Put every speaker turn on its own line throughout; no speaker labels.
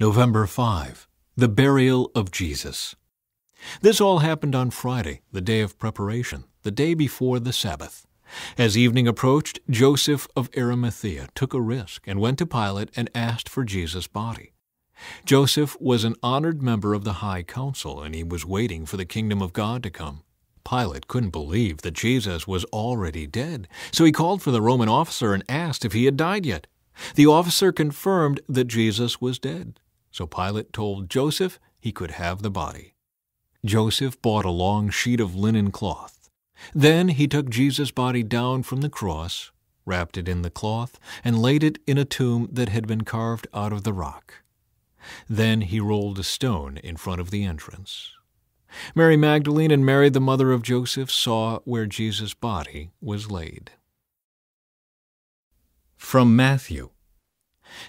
November 5. The Burial of Jesus. This all happened on Friday, the day of preparation, the day before the Sabbath. As evening approached, Joseph of Arimathea took a risk and went to Pilate and asked for Jesus' body. Joseph was an honored member of the High Council, and he was waiting for the kingdom of God to come. Pilate couldn't believe that Jesus was already dead, so he called for the Roman officer and asked if he had died yet. The officer confirmed that Jesus was dead. So Pilate told Joseph he could have the body. Joseph bought a long sheet of linen cloth. Then he took Jesus' body down from the cross, wrapped it in the cloth, and laid it in a tomb that had been carved out of the rock. Then he rolled a stone in front of the entrance. Mary Magdalene and Mary, the mother of Joseph, saw where Jesus' body was laid. From Matthew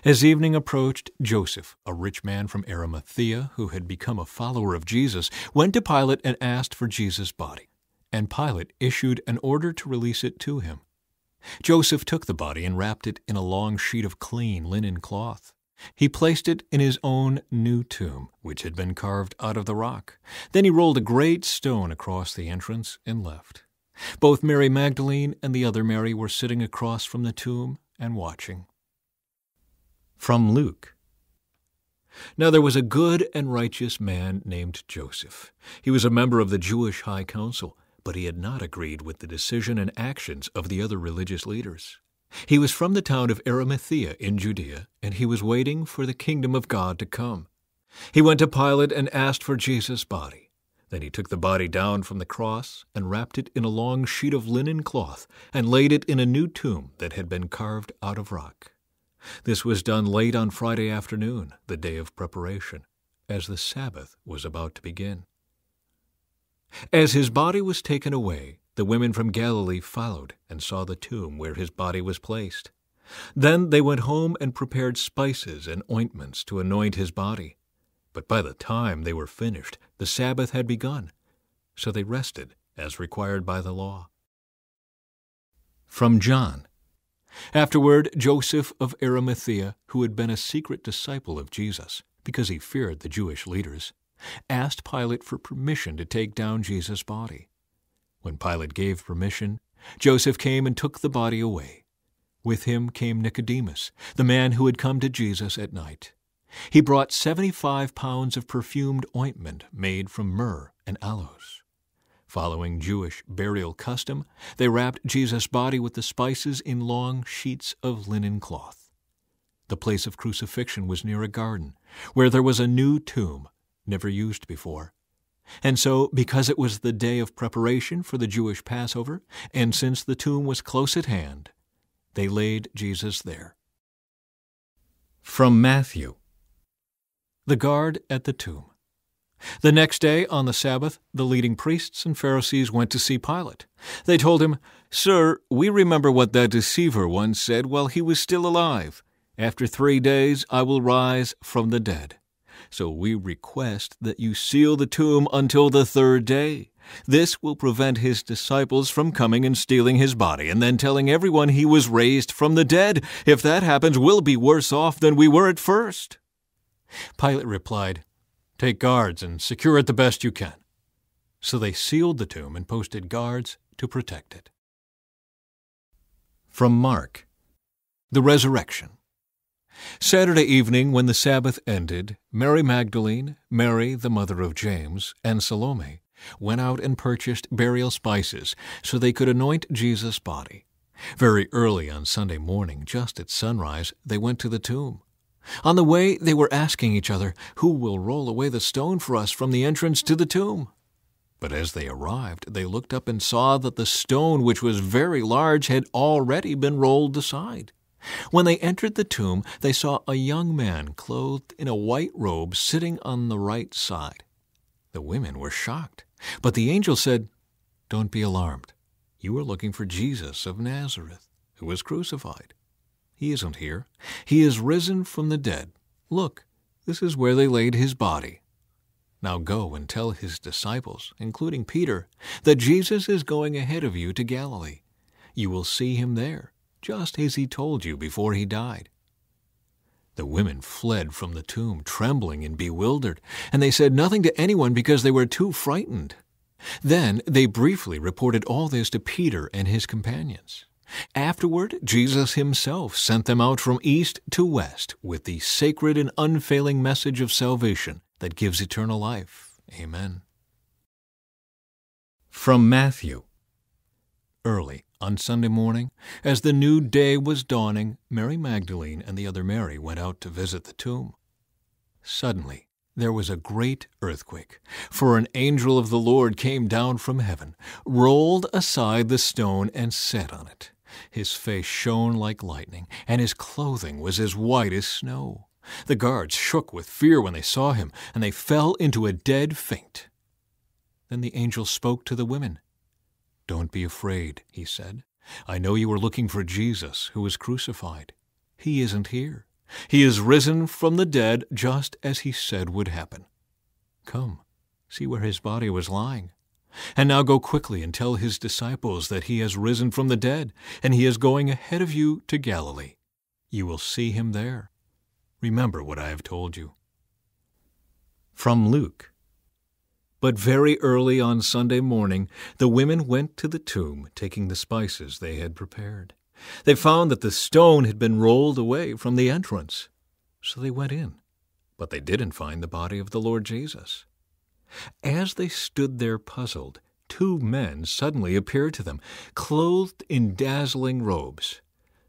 as evening approached, Joseph, a rich man from Arimathea who had become a follower of Jesus, went to Pilate and asked for Jesus' body. And Pilate issued an order to release it to him. Joseph took the body and wrapped it in a long sheet of clean linen cloth. He placed it in his own new tomb, which had been carved out of the rock. Then he rolled a great stone across the entrance and left. Both Mary Magdalene and the other Mary were sitting across from the tomb and watching. From Luke. Now there was a good and righteous man named Joseph. He was a member of the Jewish High Council, but he had not agreed with the decision and actions of the other religious leaders. He was from the town of Arimathea in Judea, and he was waiting for the kingdom of God to come. He went to Pilate and asked for Jesus' body. Then he took the body down from the cross and wrapped it in a long sheet of linen cloth and laid it in a new tomb that had been carved out of rock. This was done late on Friday afternoon, the day of preparation, as the Sabbath was about to begin. As his body was taken away, the women from Galilee followed and saw the tomb where his body was placed. Then they went home and prepared spices and ointments to anoint his body. But by the time they were finished, the Sabbath had begun, so they rested as required by the law. From John Afterward, Joseph of Arimathea, who had been a secret disciple of Jesus, because he feared the Jewish leaders, asked Pilate for permission to take down Jesus' body. When Pilate gave permission, Joseph came and took the body away. With him came Nicodemus, the man who had come to Jesus at night. He brought seventy five pounds of perfumed ointment made from myrrh and aloes. Following Jewish burial custom, they wrapped Jesus' body with the spices in long sheets of linen cloth. The place of crucifixion was near a garden, where there was a new tomb, never used before. And so, because it was the day of preparation for the Jewish Passover, and since the tomb was close at hand, they laid Jesus there. From Matthew The guard at the tomb. The next day, on the Sabbath, the leading priests and Pharisees went to see Pilate. They told him, Sir, we remember what that deceiver once said while he was still alive. After three days I will rise from the dead. So we request that you seal the tomb until the third day. This will prevent his disciples from coming and stealing his body and then telling everyone he was raised from the dead. If that happens, we'll be worse off than we were at first. Pilate replied, Take guards and secure it the best you can. So they sealed the tomb and posted guards to protect it. From Mark The Resurrection. Saturday evening, when the Sabbath ended, Mary Magdalene, Mary, the mother of James, and Salome went out and purchased burial spices so they could anoint Jesus' body. Very early on Sunday morning, just at sunrise, they went to the tomb. On the way, they were asking each other, Who will roll away the stone for us from the entrance to the tomb? But as they arrived, they looked up and saw that the stone, which was very large, had already been rolled aside. When they entered the tomb, they saw a young man clothed in a white robe sitting on the right side. The women were shocked, but the angel said, Don't be alarmed. You are looking for Jesus of Nazareth, who was crucified. He isn't here. He is risen from the dead. Look, this is where they laid his body. Now go and tell his disciples, including Peter, that Jesus is going ahead of you to Galilee. You will see him there, just as he told you before he died. The women fled from the tomb, trembling and bewildered, and they said nothing to anyone because they were too frightened. Then they briefly reported all this to Peter and his companions. Afterward, Jesus himself sent them out from east to west with the sacred and unfailing message of salvation that gives eternal life. Amen. From Matthew Early on Sunday morning, as the new day was dawning, Mary Magdalene and the other Mary went out to visit the tomb. Suddenly, there was a great earthquake, for an angel of the Lord came down from heaven, rolled aside the stone, and sat on it. His face shone like lightning, and his clothing was as white as snow. The guards shook with fear when they saw him, and they fell into a dead faint. Then the angel spoke to the women. Don't be afraid, he said. I know you are looking for Jesus, who was crucified. He isn't here. He is risen from the dead, just as he said would happen. Come, see where his body was lying. And now go quickly and tell his disciples that he has risen from the dead, and he is going ahead of you to Galilee. You will see him there. Remember what I have told you. From Luke but very early on Sunday morning, the women went to the tomb, taking the spices they had prepared. They found that the stone had been rolled away from the entrance. So they went in, but they didn't find the body of the Lord Jesus. As they stood there puzzled, two men suddenly appeared to them, clothed in dazzling robes.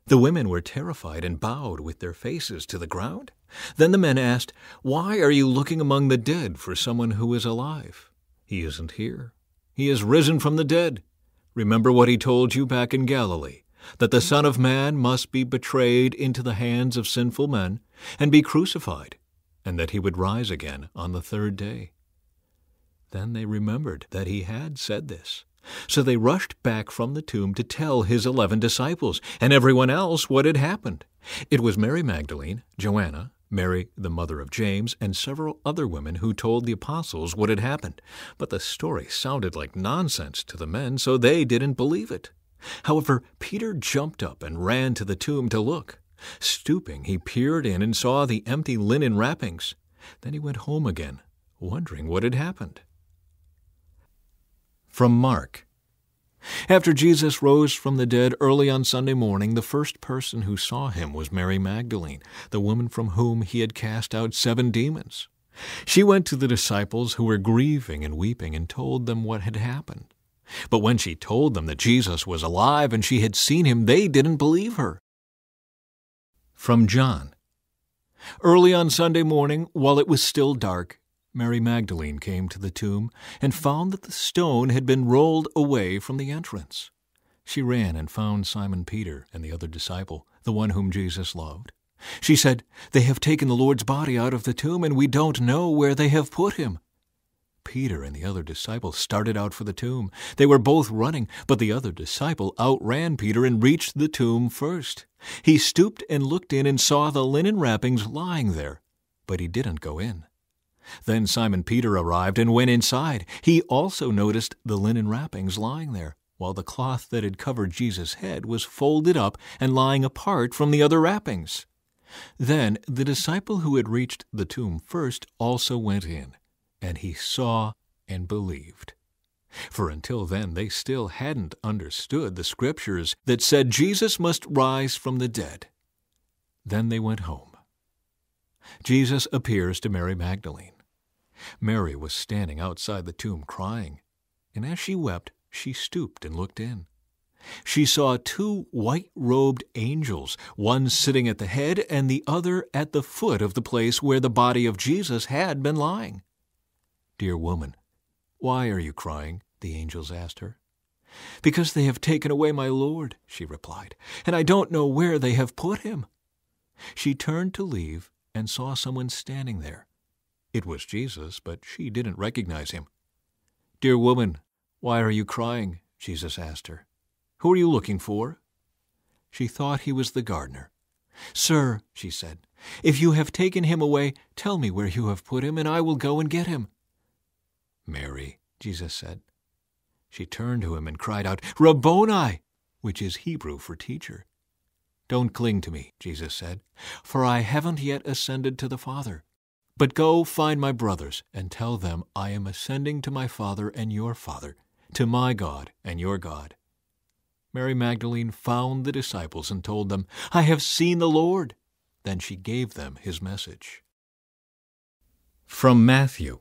The women were terrified and bowed with their faces to the ground. Then the men asked, Why are you looking among the dead for someone who is alive? He isn't here. He is risen from the dead. Remember what he told you back in Galilee that the Son of Man must be betrayed into the hands of sinful men and be crucified, and that he would rise again on the third day. Then they remembered that he had said this. So they rushed back from the tomb to tell his eleven disciples and everyone else what had happened. It was Mary Magdalene, Joanna, Mary, the mother of James, and several other women who told the apostles what had happened. But the story sounded like nonsense to the men, so they didn't believe it. However, Peter jumped up and ran to the tomb to look. Stooping, he peered in and saw the empty linen wrappings. Then he went home again, wondering what had happened. From Mark after Jesus rose from the dead early on Sunday morning, the first person who saw him was Mary Magdalene, the woman from whom he had cast out seven demons. She went to the disciples who were grieving and weeping and told them what had happened. But when she told them that Jesus was alive and she had seen him, they didn't believe her. From John Early on Sunday morning, while it was still dark, Mary Magdalene came to the tomb and found that the stone had been rolled away from the entrance. She ran and found Simon Peter and the other disciple, the one whom Jesus loved. She said, They have taken the Lord's body out of the tomb, and we don't know where they have put him. Peter and the other disciple started out for the tomb. They were both running, but the other disciple outran Peter and reached the tomb first. He stooped and looked in and saw the linen wrappings lying there, but he didn't go in. Then Simon Peter arrived and went inside. He also noticed the linen wrappings lying there, while the cloth that had covered Jesus' head was folded up and lying apart from the other wrappings. Then the disciple who had reached the tomb first also went in, and he saw and believed. For until then they still hadn't understood the scriptures that said Jesus must rise from the dead. Then they went home. Jesus appears to Mary Magdalene. Mary was standing outside the tomb crying, and as she wept, she stooped and looked in. She saw two white robed angels, one sitting at the head and the other at the foot of the place where the body of Jesus had been lying. Dear woman, why are you crying? the angels asked her. Because they have taken away my Lord, she replied, and I don't know where they have put him. She turned to leave and saw someone standing there. It was Jesus, but she didn't recognize him. Dear woman, why are you crying? Jesus asked her. Who are you looking for? She thought he was the gardener. Sir, she said, if you have taken him away, tell me where you have put him, and I will go and get him. Mary, Jesus said. She turned to him and cried out, Rabboni, which is Hebrew for teacher. Don't cling to me, Jesus said, for I haven't yet ascended to the Father. But go find my brothers and tell them I am ascending to my Father and your Father, to my God and your God. Mary Magdalene found the disciples and told them, I have seen the Lord. Then she gave them his message. From Matthew.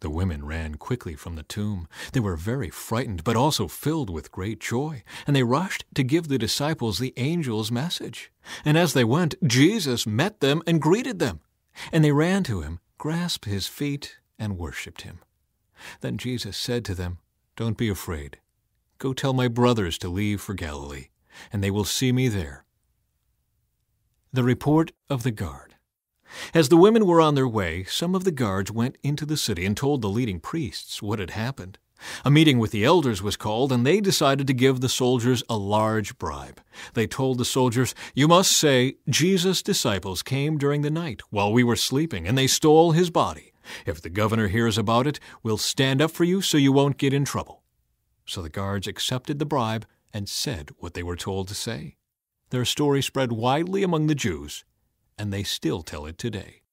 The women ran quickly from the tomb. They were very frightened, but also filled with great joy, and they rushed to give the disciples the angel's message. And as they went, Jesus met them and greeted them. And they ran to him, grasped his feet, and worshipped him. Then Jesus said to them, Don't be afraid. Go tell my brothers to leave for Galilee, and they will see me there. The report of the guard. As the women were on their way, some of the guards went into the city and told the leading priests what had happened. A meeting with the elders was called, and they decided to give the soldiers a large bribe. They told the soldiers, You must say, Jesus' disciples came during the night while we were sleeping, and they stole his body. If the governor hears about it, we'll stand up for you so you won't get in trouble. So the guards accepted the bribe and said what they were told to say. Their story spread widely among the Jews, and they still tell it today.